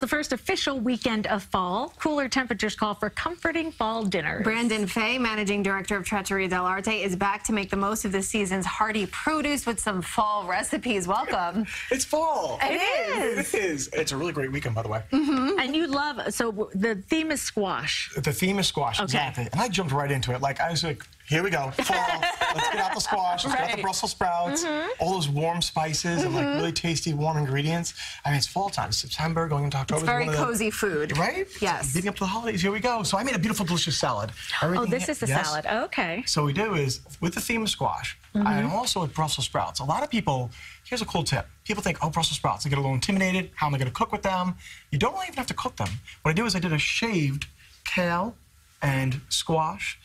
The first official weekend of fall, cooler temperatures call for comforting fall dinners. Brandon Fay, managing director of Trattoria del Arte, is back to make the most of this season's hearty produce with some fall recipes. Welcome. It's fall. It is. It is. It's a really great weekend, by the way. Mm-hmm. And you love, so the theme is squash. The theme is squash, exactly. And I jumped right into it. Like, I was like, here we go. Fall. let's get out the squash. Let's get out the Brussels sprouts. Mm-hmm. All those warm spices and like mm-hmm. really tasty warm ingredients. I mean, it's fall time. September, going into October. It's very of the- cozy food. Right? Yes. Leading up to the holidays, here we go. So I made a beautiful, delicious salad. Oh, this is the yes. salad. Oh, okay. So what we do is with the theme of squash, mm-hmm. and also with Brussels sprouts. A lot of people, here's a cool tip. People think, oh, Brussels sprouts, they get a little intimidated. How am I going to cook with them? You don't really even have to cook them. What I do is I did a shaved kale and squash,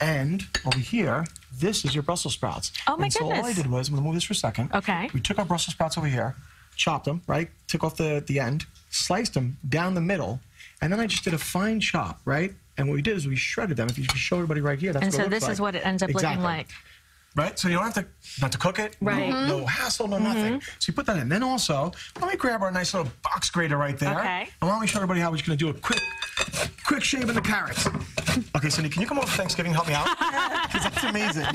and over here, this is your Brussels sprouts. Oh, my and so all I did was, I'm to move this for a second. Okay. We took our Brussels sprouts over here, chopped them, right? Took off the, the end, sliced them down the middle, and then I just did a fine chop, right? And what we did is we shredded them. If you show everybody right here, that's And what so it looks this is what it ends up Exactly. looking like. Right? So you don't have to not to cook it. no- Right. Mm-hmm. No, hassle, no nothing. So you put that in. Then also, let me grab our nice little box grater right there. Okay. And why don't we show everybody how we're just gonna do a quick quick shave in the carrots. Okay, Cindy, can you come over for Thanksgiving and help me out? Because that's amazing.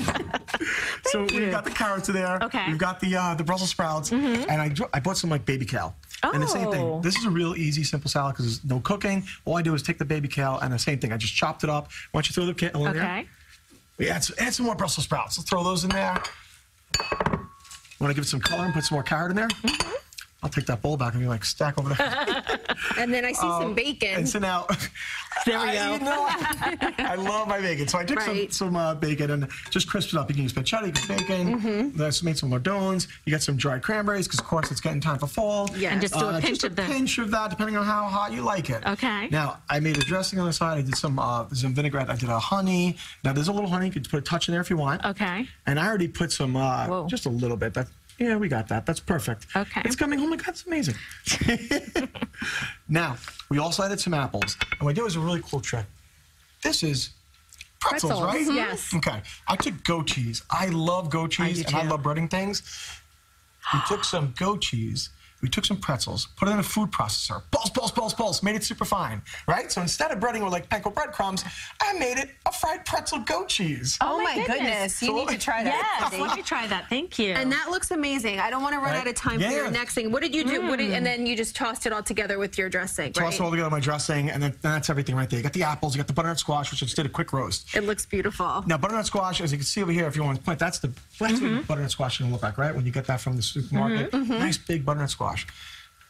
so we've got the carrots there. Okay. We've got the uh, the Brussels sprouts. And I, I bought some like baby kale. Oh. And the same Oh. thing. This is a real easy, simple salad because there's no cooking. All I do is take the baby kale and the same thing. I just chopped it up. Why don't you throw the kale in there? Okay. We add some, add some more Brussels sprouts. Let's throw those in there. Want to give it some color and put some more carrot in there? Mm-hmm. I'll take that bowl back and be like stack over there. And then I see some bacon. and so now, There we I, go. you know, I love my bacon. So I took Right. some some uh, bacon and just crisped it up. You can use pancetta, you can use bacon. Mm-hmm. Then I made some lardones. You got some dried cranberries because of course it's getting time for fall. Yeah. And just do a Uh, pinch just of the. a pinch of that, depending on how hot you like it. Okay. Now I made a dressing on the side. I did some uh, some vinaigrette. I did a honey. Now there's a little honey. You could put a touch in there if you want. Okay. And I already put some, uh, just a little bit. That, yeah, we got that. That's perfect. Okay. It's coming. Oh my God, it's amazing. now, we also added some apples. And what I do is a really cool trick. This is pretzels, Pretzels, right? yes. Mm-hmm. Okay. I took goat cheese. I love goat cheese do and I love breading things. We took some goat cheese. We took some pretzels, put it in a food processor, pulse, pulse, pulse, pulse, made it super fine, right? So instead of breading with like panko breadcrumbs, I made it a fried pretzel goat cheese. Oh, oh, my my goodness. goodness. You So- need to try that. Yes, Cindy. let me try that. Thank you. And that looks amazing. I don't want to run Right? out of time for your next thing. What did you do? What did, and mm. then you just tossed it all together with your dressing, right? Toss it all together with my dressing, and then then that's everything right there. You got the apples, you got the butternut squash, which I just did a quick roast. It looks beautiful. Now, butternut squash, as you can see over here, if you want to point, that's the that's what mm-hmm. butternut squash is going to look like, right? When you get that from the supermarket, mm-hmm. Mm-hmm. nice big butternut squash.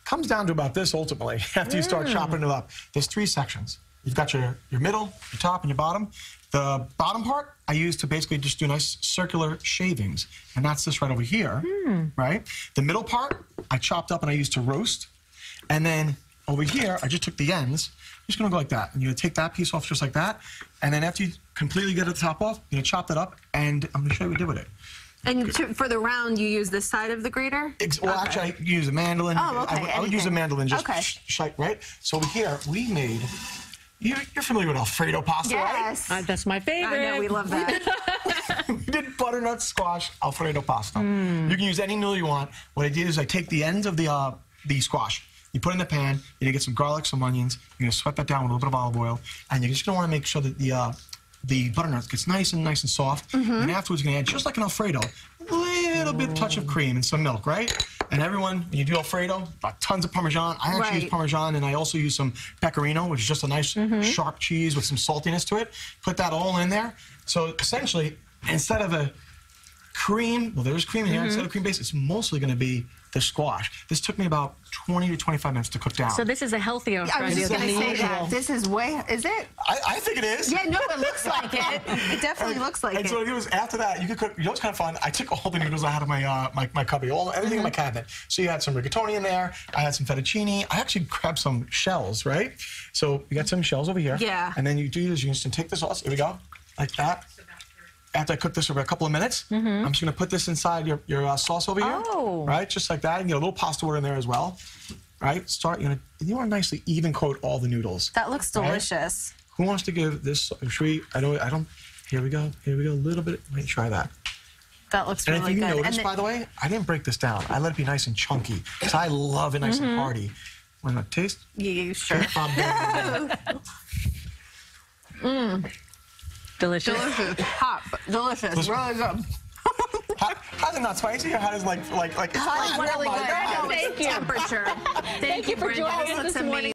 Comes down to about this ultimately. After you start mm. chopping it up, there's three sections. You've got your your middle, your top, and your bottom. The bottom part I use to basically just do nice circular shavings, and that's this right over here, hmm. right? The middle part I chopped up and I used to roast, and then over here I just took the ends. I'm just gonna go like that, and you're gonna take that piece off just like that, and then after you completely get the top off, you're gonna chop that up, and I'm gonna show you what we did with it. And to, for the round, you use this side of the grater? Ex- Well, Okay. actually, I use a mandolin. Oh, okay, I, would- I would use a mandolin, just Okay. sh- sh- right. So over here, we made. You're, you're familiar with Alfredo pasta, Yes. Uh, that's my favorite. I know, we love that. we did butternut squash Alfredo pasta. Hmm. You can use any noodle you want. What I did is I take the ends of the uh, the squash. You put it in the pan. You're gonna get some garlic, some onions. You're gonna sweat that down with a little bit of olive oil, and you're just gonna want to make sure that the uh, the butternut gets nice and nice and soft. Mm-hmm. And afterwards, you're gonna add just like an Alfredo, a little bit touch of cream and some milk, right? And everyone, when you do Alfredo, tons of Parmesan. I actually use Parmesan, and I also use some Pecorino, which is just a nice Mm-hmm. sharp cheese with some saltiness to it. Put that all in there. So essentially, instead of a cream, well, there's cream in here. Mm-hmm. Instead of cream base, it's mostly going to be the squash. This took me about 20 to 25 minutes to cook down. So this is a healthier I was just going to say usual. that. This is way, is it? I, I think it is. Yeah, no, it looks like it. It definitely looks like and it. And so it was after that, you could cook. You know what's kind of fun? I took all the noodles I had in my uh, my, my cubby, all everything in my Mm-hmm. cabinet. So you had some rigatoni in there. I had some fettuccine. I actually grabbed some shells, right? So you got some shells over here. Yeah. And then you do this. You just take the sauce. Here we go, like that. After I cook this for a couple of minutes, I'm just gonna put this inside your, your uh, sauce over here. Oh. Right, just like that. And get a little pasta water in there as well. Right, start. You know, you want to nicely even coat all the noodles. That looks Right? delicious. Who wants to give this? Should we? I don't. I don't. Here we go. Here we go. A little bit. Let me try that. That looks And really if you good. notice, And by the way, I didn't break this down. I let it be nice and chunky because I love it nice Mm-hmm. and hearty. Want to taste? You sure? Dylan. Delicious. delicious, hot, delicious, really good. how, how's it not spicy? Or how does like like like? It's Hot, like really good. Thank you. Temperature. Thank, you for joining us this morning. amazing.